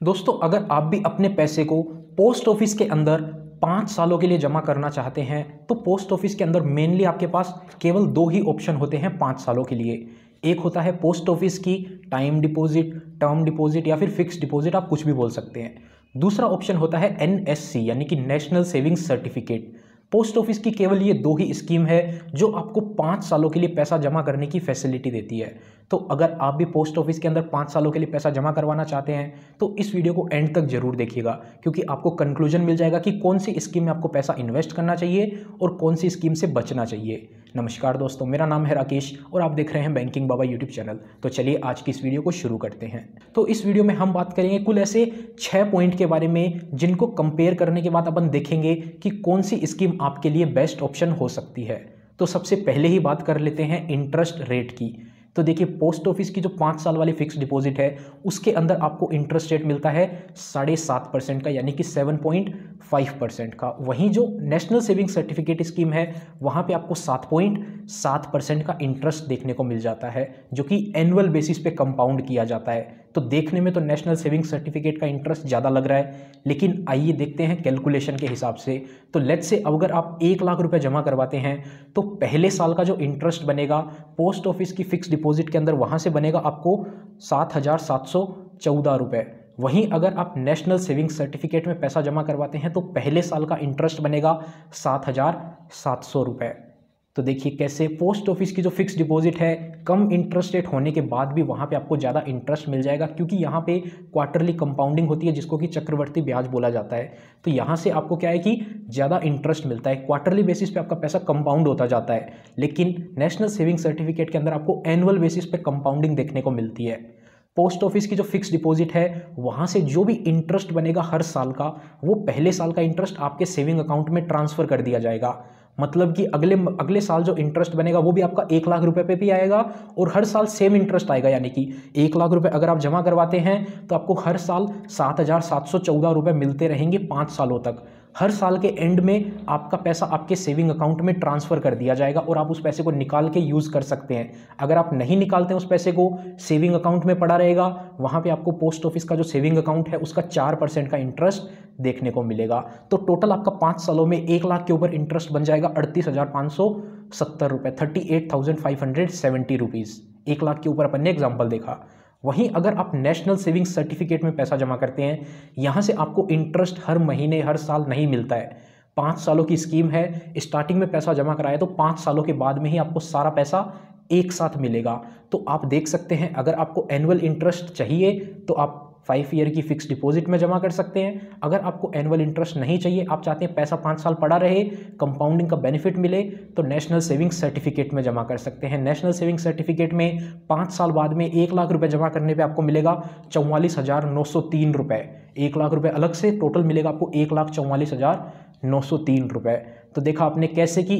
दोस्तों, अगर आप भी अपने पैसे को पोस्ट ऑफ़िस के अंदर पाँच सालों के लिए जमा करना चाहते हैं तो पोस्ट ऑफ़िस के अंदर मेनली आपके पास केवल दो ही ऑप्शन होते हैं पाँच सालों के लिए। एक होता है पोस्ट ऑफ़िस की टाइम डिपॉजिट टर्म डिपॉजिट या फिर फिक्स डिपॉजिट आप कुछ भी बोल सकते हैं। दूसरा ऑप्शन होता है NSC यानी कि national savings certificate post office की केवल ये दो ही स्कीम है, जो आपको पाँच सालों के लिए पैसा जमा करने की फैसिलिटी देती है। तो अगर आप भी पोस्ट ऑफ़िस के अंदर पाँच सालों के लिए पैसा जमा करवाना चाहते हैं तो इस वीडियो को एंड तक ज़रूर देखिएगा, क्योंकि आपको कंक्लूजन मिल जाएगा कि कौन सी स्कीम में आपको पैसा इन्वेस्ट करना चाहिए और कौन सी स्कीम से बचना चाहिए। नमस्कार दोस्तों, मेरा नाम है राकेश और आप देख रहे हैं बैंकिंग बाबा यूट्यूब चैनल। तो चलिए आज की इस वीडियो को शुरू करते हैं। तो इस वीडियो में हम बात करेंगे कुल ऐसे छः पॉइंट के बारे में जिनको कंपेयर करने के बाद अपन देखेंगे कि कौन सी स्कीम आपके लिए बेस्ट ऑप्शन हो सकती है। तो सबसे पहले ही बात कर लेते हैं इंटरेस्ट रेट की। तो देखिए पोस्ट ऑफ़िस की जो पाँच साल वाली फिक्स डिपॉजिट है, उसके अंदर आपको इंटरेस्ट रेट मिलता है साढ़े सात परसेंट का, यानी कि सेवन पॉइंट फाइव परसेंट का। वहीं जो नेशनल सेविंग सर्टिफिकेट स्कीम है, वहाँ पे आपको सात पॉइंट सात परसेंट का इंटरेस्ट देखने को मिल जाता है, जो कि एनुअल बेसिस पे कंपाउंड किया जाता है। तो देखने में तो नेशनल सेविंग सर्टिफिकेट का इंटरेस्ट ज़्यादा लग रहा है, लेकिन आइए देखते हैं कैलकुलेशन के हिसाब से। तो लेट से अगर आप एक लाख रुपए जमा करवाते हैं तो पहले साल का जो इंटरेस्ट बनेगा पोस्ट ऑफ़िस की फिक्स डिपॉजिट के अंदर वहाँ से बनेगा आपको सात हज़ार सात सौ चौदह रुपये वहीं अगर आप नेशनल सेविंग सर्टिफिकेट में पैसा जमा करवाते हैं तो पहले साल का इंटरेस्ट बनेगा सात हज़ार सात सौ रुपये तो देखिए कैसे पोस्ट ऑफ़िस की जो फिक्स डिपॉजिट है, कम इंटरेस्ट रेट होने के बाद भी वहाँ पे आपको ज़्यादा इंटरेस्ट मिल जाएगा क्योंकि यहाँ पे क्वार्टरली कंपाउंडिंग होती है, जिसको कि चक्रवर्ती ब्याज बोला जाता है। तो यहाँ से आपको क्या है कि ज़्यादा इंटरेस्ट मिलता है। क्वार्टरली बेसिस पे आपका पैसा कंपाउंड होता जाता है, लेकिन नेशनल सेविंग सर्टिफिकेट के अंदर आपको एनुअल बेसिस पर कंपाउंडिंग देखने को मिलती है। पोस्ट ऑफ़िस की जो फिक्स डिपॉजिट है, वहाँ से जो भी इंटरेस्ट बनेगा हर साल का, वो पहले साल का इंटरेस्ट आपके सेविंग अकाउंट में ट्रांसफ़र कर दिया जाएगा। मतलब कि अगले अगले साल जो इंटरेस्ट बनेगा वो भी आपका एक लाख रुपए पे भी आएगा और हर साल सेम इंटरेस्ट आएगा, यानी कि एक लाख रुपए अगर आप जमा करवाते हैं तो आपको हर साल सात हज़ार सात सौ चौदह रुपये मिलते रहेंगे पाँच सालों तक। हर साल के एंड में आपका पैसा आपके सेविंग अकाउंट में ट्रांसफ़र कर दिया जाएगा और आप उस पैसे को निकाल के यूज़ कर सकते हैं। अगर आप नहीं निकालते हैं उस पैसे को सेविंग अकाउंट में पड़ा रहेगा, वहाँ पे आपको पोस्ट ऑफ़िस का जो सेविंग अकाउंट है उसका चार परसेंट का इंटरेस्ट देखने को मिलेगा। तो टोटल आपका पाँच सालों में एक लाख के ऊपर इंटरेस्ट बन जाएगा अड़तीस हज़ार पाँच सौ सत्तर रुपये thirty eight thousand five hundred seventy rupees एक लाख के ऊपर अपन ने एग्ज़ाम्पल देखा। वहीं अगर आप नेशनल सेविंग सर्टिफिकेट में पैसा जमा करते हैं, यहाँ से आपको इंटरेस्ट हर महीने, हर साल नहीं मिलता है। पाँच सालों की स्कीम है, स्टार्टिंग में पैसा जमा कराया तो पाँच सालों के बाद में ही आपको सारा पैसा एक साथ मिलेगा। तो आप देख सकते हैं, अगर आपको एनुअल इंटरेस्ट चाहिए तो आप फाइव ईयर की फिक्स डिपॉजिट में जमा कर सकते हैं। अगर आपको एनुअल इंटरेस्ट नहीं चाहिए, आप चाहते हैं पैसा पाँच साल पड़ा रहे कंपाउंडिंग का बेनिफिट मिले तो नेशनल सेविंग सर्टिफिकेट में जमा कर सकते हैं। नेशनल सेविंग सर्टिफिकेट में पाँच साल बाद में एक लाख रुपये जमा करने पर आपको मिलेगा चौवालीस हज़ार नौ सौ तीन रुपये एक लाख रुपये अलग से टोटल मिलेगा आपको एक लाख चौवालीस हज़ार नौ सौ तीन रुपये तो देखा आपने कैसे कि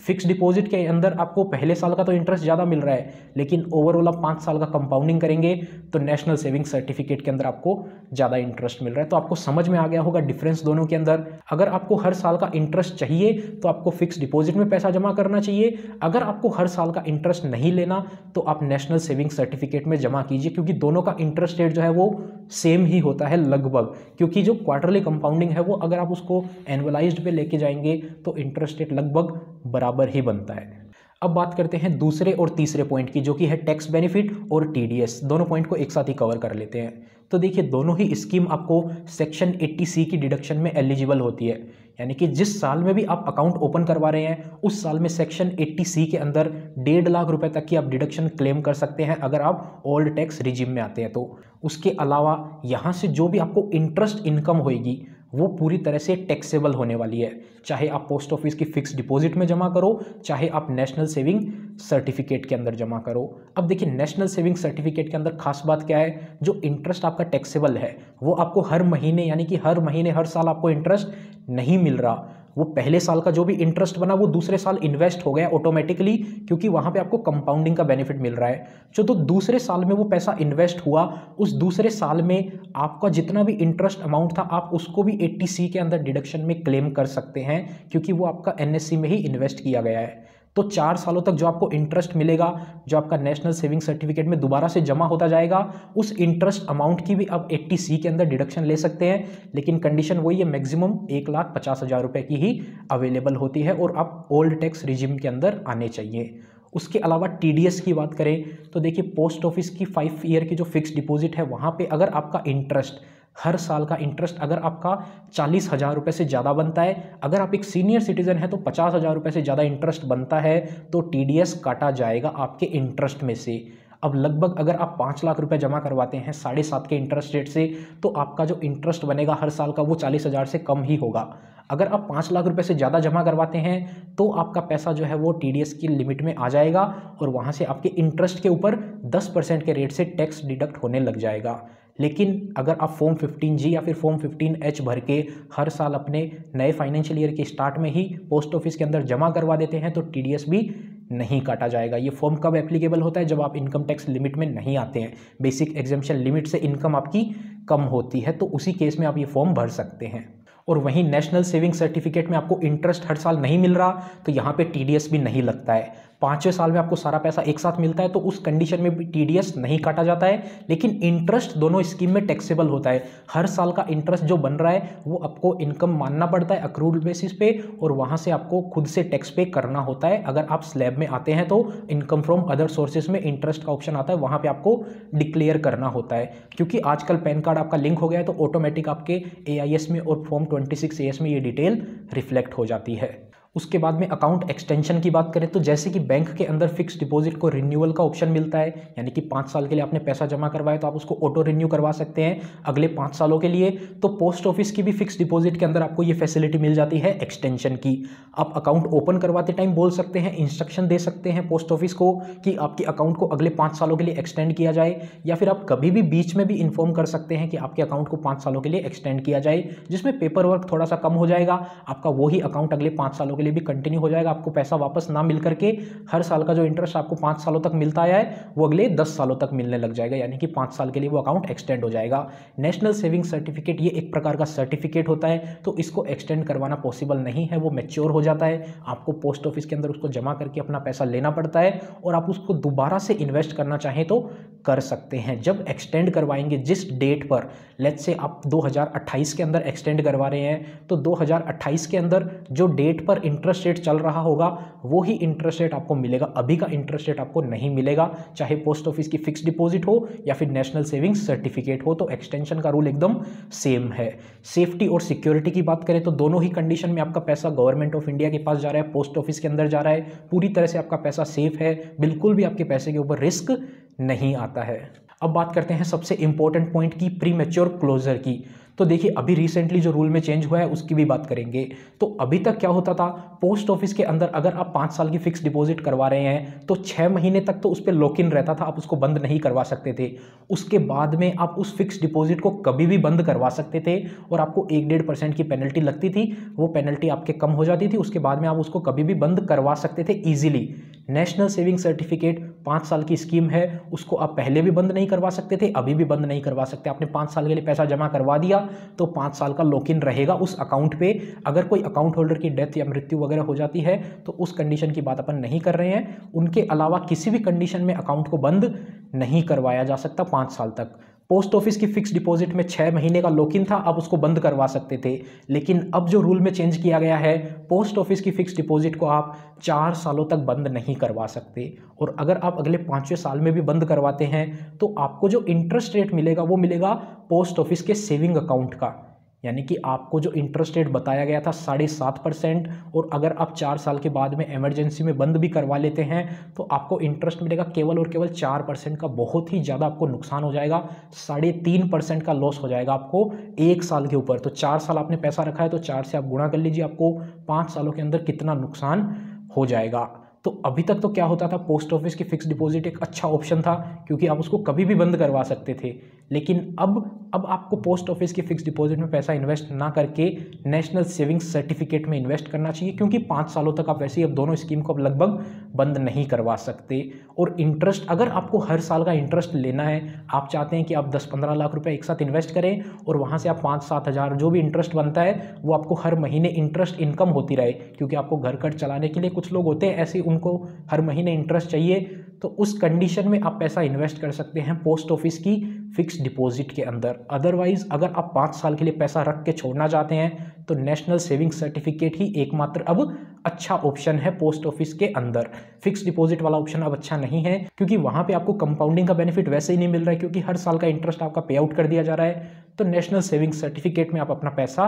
फिक्स डिपॉजिट के अंदर आपको पहले साल का तो इंटरेस्ट ज़्यादा मिल रहा है, लेकिन ओवरऑल आप पाँच साल का कंपाउंडिंग करेंगे तो नेशनल सेविंग सर्टिफिकेट के अंदर आपको ज़्यादा इंटरेस्ट मिल रहा है। तो आपको समझ में आ गया होगा डिफरेंस दोनों के अंदर। अगर आपको हर साल का इंटरेस्ट चाहिए तो आपको फिक्स डिपॉजिट में पैसा जमा करना चाहिए। अगर आपको हर साल का इंटरेस्ट नहीं लेना तो आप नेशनल सेविंग सर्टिफिकेट में जमा कीजिए, क्योंकि दोनों का इंटरेस्ट रेट जो है वो सेम ही होता है लगभग। क्योंकि जो क्वार्टरली कंपाउंडिंग है वो, अगर आप उसको एनुअलाइज्ड पे लेके जाएँगे तो इंटरेस्ट रेट लगभग बराबर ही बनता है। अब बात करते हैं दूसरे और तीसरे पॉइंट की, जो कि है टैक्स बेनिफिट और टीडीएस दोनों पॉइंट को एक साथ ही कवर कर लेते हैं। तो देखिए, दोनों ही स्कीम आपको सेक्शन 80 सी की डिडक्शन में एलिजिबल होती है। यानी कि जिस साल में भी आप अकाउंट ओपन करवा रहे हैं, उस साल में सेक्शन 80 सी के अंदर डेढ़ लाख रुपए तक की आप डिडक्शन क्लेम कर सकते हैं अगर आप ओल्ड टैक्स रिजिम में आते हैं। तो उसके अलावा यहाँ से जो भी आपको इंटरेस्ट इनकम होएगी वो पूरी तरह से टैक्सेबल होने वाली है। चाहे आप पोस्ट ऑफ़िस की फिक्स डिपॉजिट में जमा करो, चाहे आप नेशनल सेविंग सर्टिफिकेट के अंदर जमा करो। अब देखिए नेशनल सेविंग सर्टिफिकेट के अंदर खास बात क्या है? जो इंटरेस्ट आपका टैक्सेबल है, वो आपको हर महीने, यानी कि हर महीने, हर साल आपको इंटरेस्ट नहीं मिल रहा। वो पहले साल का जो भी इंटरेस्ट बना, वो दूसरे साल इन्वेस्ट हो गया ऑटोमेटिकली क्योंकि वहाँ पे आपको कंपाउंडिंग का बेनिफिट मिल रहा है। जो तो दूसरे साल में वो पैसा इन्वेस्ट हुआ, उस दूसरे साल में आपका जितना भी इंटरेस्ट अमाउंट था, आप उसको भी एट्टी के अंदर डिडक्शन में क्लेम कर सकते हैं, क्योंकि वो आपका NSC में ही इन्वेस्ट किया गया है। तो चार सालों तक जो आपको इंटरेस्ट मिलेगा, जो आपका नेशनल सेविंग सर्टिफिकेट में दोबारा से जमा होता जाएगा, उस इंटरेस्ट अमाउंट की भी आप एट्टी सी के अंदर डिडक्शन ले सकते हैं। लेकिन कंडीशन वही है मैक्सिमम एक लाख पचास हज़ार रुपये की ही अवेलेबल होती है और आप ओल्ड टैक्स रिजिम के अंदर आने चाहिए। उसके अलावा टीडीएस की बात करें तो देखिए पोस्ट ऑफ़िस की फाइव ईयर की जो फिक्स डिपॉजिट है, वहाँ पे अगर आपका इंटरेस्ट हर साल का इंटरेस्ट अगर आपका चालीस हज़ार रुपये से ज़्यादा बनता है, अगर आप एक सीनियर सिटीज़न है तो पचास हज़ार रुपये से ज़्यादा इंटरेस्ट बनता है तो टीडीएस काटा जाएगा आपके इंटरेस्ट में से। अब लगभग अगर आप पाँच लाख रुपए जमा करवाते हैं साढ़े सात के इंटरेस्ट रेट से तो आपका जो इंटरेस्ट बनेगा हर साल का वो चालीस हज़ार से कम ही होगा। अगर आप पाँच लाख रुपए से ज़्यादा जमा करवाते हैं तो आपका पैसा जो है वो टीडीएस की लिमिट में आ जाएगा और वहाँ से आपके इंटरेस्ट के ऊपर दस परसेंट के रेट से टैक्स डिडक्ट होने लग जाएगा। लेकिन अगर आप फॉर्म 15 जी या फिर फॉर्म 15 एच भर के हर साल अपने नए फाइनेंशियल ईयर के स्टार्ट में ही पोस्ट ऑफ़िस के अंदर जमा करवा देते हैं तो टीडीएस भी नहीं काटा जाएगा। ये फॉर्म कब एप्लीकेबल होता है? जब आप इनकम टैक्स लिमिट में नहीं आते हैं। बेसिक एग्जामेशन लिमिट से इनकम आपकी कम होती है तो उसी केस में आप ये फॉर्म भर सकते हैं। और वहीं नेशनल सेविंग सर्टिफिकेट में आपको इंटरेस्ट हर साल नहीं मिल रहा तो यहाँ पे टी भी नहीं लगता है। पाँचवें साल में आपको सारा पैसा एक साथ मिलता है तो उस कंडीशन में भी TDS नहीं काटा जाता है, लेकिन इंटरेस्ट दोनों स्कीम में टैक्सेबल होता है। हर साल का इंटरेस्ट जो बन रहा है, वो आपको इनकम मानना पड़ता है अक्रूड बेसिस पे, और वहाँ से आपको खुद से टैक्स पे करना होता है। अगर आप स्लैब में आते हैं तो इनकम फ्रॉम अदर सोर्सेज में इंटरेस्ट का ऑप्शन आता है, वहाँ पर आपको डिक्लेयर करना होता है। क्योंकि आजकल पैन कार्ड आपका लिंक हो गया है तो ऑटोमेटिक आपके एआईएस में और फॉर्म ट्वेंटी सिक्स में ये डिटेल रिफ्लेक्ट हो जाती है। उसके बाद में अकाउंट एक्सटेंशन की बात करें तो जैसे कि बैंक के अंदर फिक्स डिपॉजिट को रिन्यूअल का ऑप्शन मिलता है, यानी कि पाँच साल के लिए आपने पैसा जमा करवाया तो आप उसको ऑटो रिन्यू करवा सकते हैं अगले पाँच सालों के लिए। तो पोस्ट ऑफ़िस की भी फिक्स डिपॉजिट के अंदर आपको ये फैसिलिटी मिल जाती है एक्सटेंशन की। आप अकाउंट ओपन करवाते टाइम बोल सकते हैं इंस्ट्रक्शन दे सकते हैं पोस्ट ऑफ़िस को कि आपके अकाउंट को अगले पाँच सालों के लिए एक्सटेंड किया जाए, या फिर आप कभी भी बीच में भी इन्फॉर्म कर सकते हैं कि आपके अकाउंट को पाँच सालों के लिए एक्सटेंड किया जाए, जिसमें पेपर वर्क थोड़ा सा कम हो जाएगा, आपका वही अकाउंट अगले पाँच सालों के लिए भी कंटिन्यू हो जाएगा, आपको पैसा वापस ना मिल करके हर साल का जो इंटरेस्ट आपको पाँच सालों तक मिलता आया है, वो अगले दस सालों तक मिलने लग जाएगा, यानी कि पाँच साल के लिए वो अकाउंट एक्सटेंड हो जाएगा। नेशनल सेविंग सर्टिफिकेट ये एक प्रकार का सर्टिफिकेट होता है तो इसको एक्सटेंड करवाना पॉसिबल नहीं है, वो मेच्योर हो जाता है। आपको पोस्ट ऑफ़िस के अंदर उसको जमा करके अपना पैसा लेना पड़ता है, और आप उसको दोबारा से इन्वेस्ट करना चाहें तो कर सकते हैं। जब एक्सटेंड करवाएँगे, जिस डेट पर लेट्स से आप 2028 के अंदर एक्सटेंड करवा रहे हैं तो 2028 के अंदर जो डेट पर इंटरेस्ट रेट चल रहा होगा, वो ही इंटरेस्ट रेट आपको मिलेगा। अभी का इंटरेस्ट रेट आपको नहीं मिलेगा, चाहे पोस्ट ऑफ़िस की फिक्स डिपॉजिट हो या फिर नेशनल सेविंग्स सर्टिफिकेट हो तो एक्सटेंशन का रूल एकदम सेम है। सेफ्टी और सिक्योरिटी की बात करें तो दोनों ही कंडीशन में आपका पैसा गवर्नमेंट ऑफ़ इंडिया के पास जा रहा है पोस्ट ऑफ़िस के अंदर जा रहा है। पूरी तरह से आपका पैसा सेफ़ है, बिल्कुल भी आपके पैसे के ऊपर रिस्क नहीं आता है। अब बात करते हैं सबसे इंपॉर्टेंट पॉइंट की प्री क्लोजर की। तो देखिए, अभी रिसेंटली जो रूल में चेंज हुआ है, उसकी भी बात करेंगे। तो अभी तक क्या होता था? पोस्ट ऑफ़िस के अंदर अगर आप पाँच साल की फिक्स डिपॉजिट करवा रहे हैं तो छः महीने तक तो उस पर लॉक इन रहता था, आप उसको बंद नहीं करवा सकते थे। उसके बाद में आप उस फिक्स डिपॉजिट को कभी भी बंद करवा सकते थे और आपको एक डेढ़ परसेंट की पेनल्टी लगती थी। वो पेनल्टी आपके कम हो जाती थी, उसके बाद में आप उसको कभी भी बंद करवा सकते थे ईजिली नेशनल सेविंग सर्टिफिकेट पाँच साल की स्कीम है, उसको आप पहले भी बंद नहीं करवा सकते थे, अभी भी बंद नहीं करवा सकते। आपने पाँच साल के लिए पैसा जमा करवा दिया तो पाँच साल का लॉक इन रहेगा उस अकाउंट पे। अगर कोई अकाउंट होल्डर की डेथ या मृत्यु वगैरह हो जाती है तो उस कंडीशन की बात अपन नहीं कर रहे हैं। उनके अलावा किसी भी कंडीशन में अकाउंट को बंद नहीं करवाया जा सकता पाँच साल तक। पोस्ट ऑफ़िस की फिक्स डिपॉजिट में छः महीने का लॉकिन था, आप उसको बंद करवा सकते थे। लेकिन अब जो रूल में चेंज किया गया है, पोस्ट ऑफ़िस की फिक्स डिपॉजिट को आप चार सालों तक बंद नहीं करवा सकते। और अगर आप अगले पाँचवें साल में भी बंद करवाते हैं तो आपको जो इंटरेस्ट रेट मिलेगा, वो मिलेगा पोस्ट ऑफ़िस के सेविंग अकाउंट का। यानी कि आपको जो इंटरेस्ट रेट बताया गया था साढ़े सात परसेंट और अगर आप चार साल के बाद में इमरजेंसी में बंद भी करवा लेते हैं तो आपको इंटरेस्ट मिलेगा केवल और केवल चार परसेंट का बहुत ही ज़्यादा आपको नुकसान हो जाएगा, साढ़े तीन परसेंट का लॉस हो जाएगा आपको एक साल के ऊपर। तो चार साल आपने पैसा रखा है तो चार से आप गुणा कर लीजिए, आपको पाँच सालों के अंदर कितना नुकसान हो जाएगा। तो अभी तक तो क्या होता था पोस्ट ऑफ़िस की फिक्स डिपॉजिट एक अच्छा ऑप्शन था, क्योंकि आप उसको कभी भी बंद करवा सकते थे। लेकिन अब अब आपको पोस्ट ऑफ़िस के फिक्स डिपॉजिट में पैसा इन्वेस्ट ना करके नेशनल सेविंग्स सर्टिफिकेट में इन्वेस्ट करना चाहिए, क्योंकि पाँच सालों तक आप वैसे ही अब दोनों स्कीम को अब लगभग बंद नहीं करवा सकते। और इंटरेस्ट अगर आपको हर साल का इंटरेस्ट लेना है, आप चाहते हैं कि आप दस पंद्रह लाख रुपये एक साथ इन्वेस्ट करें और वहाँ से आप पाँच सात हज़ार, जो भी इंटरेस्ट बनता है, वो आपको हर महीने इंटरेस्ट इनकम होती रहे, क्योंकि आपको घर खर्च चलाने के लिए कुछ लोग होते हैं, ऐसे उनको हर महीने इंटरेस्ट चाहिए तो उस कंडीशन में आप पैसा इन्वेस्ट कर सकते हैं पोस्ट ऑफ़िस की। फिक्स डिपॉजिट के अंदर। अदरवाइज़ अगर आप पाँच साल के लिए पैसा रख के छोड़ना चाहते हैं तो नेशनल सेविंग सर्टिफिकेट ही एकमात्र अब अच्छा ऑप्शन है पोस्ट ऑफ़िस के अंदर। फिक्स डिपॉजिट वाला ऑप्शन अब अच्छा नहीं है, क्योंकि वहाँ पे आपको कंपाउंडिंग का बेनिफिट वैसे ही नहीं मिल रहा है, क्योंकि हर साल का इंटरेस्ट आपका पे आउट कर दिया जा रहा है। तो नेशनल सेविंग सर्टिफिकेट में आप अपना पैसा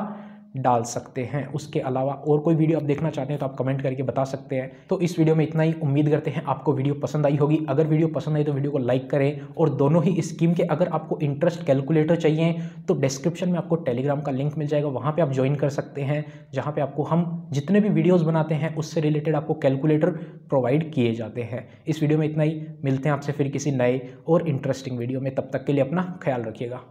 डाल सकते हैं। उसके अलावा और कोई वीडियो आप देखना चाहते हैं तो आप कमेंट करके बता सकते हैं। तो इस वीडियो में इतना ही। उम्मीद करते हैं आपको वीडियो पसंद आई होगी। अगर वीडियो पसंद आई तो वीडियो को लाइक करें और दोनों ही स्कीम के अगर आपको इंटरेस्ट कैलकुलेटर चाहिए तो डिस्क्रिप्शन में आपको टेलीग्राम का लिंक मिल जाएगा। वहाँ पर आप ज्वाइन कर सकते हैं, जहाँ पर आपको हम जितने भी वीडियोज़ बनाते हैं उससे रिलेटेड आपको कैलकुलेटर प्रोवाइड किए जाते हैं। इस वीडियो में इतना ही। मिलते हैं आपसे फिर किसी नए और इंटरेस्टिंग वीडियो में। तब तक के लिए अपना ख्याल रखिएगा।